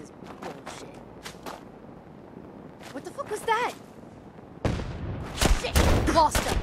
is bullshit. What the fuck was that? Shit! Lost him!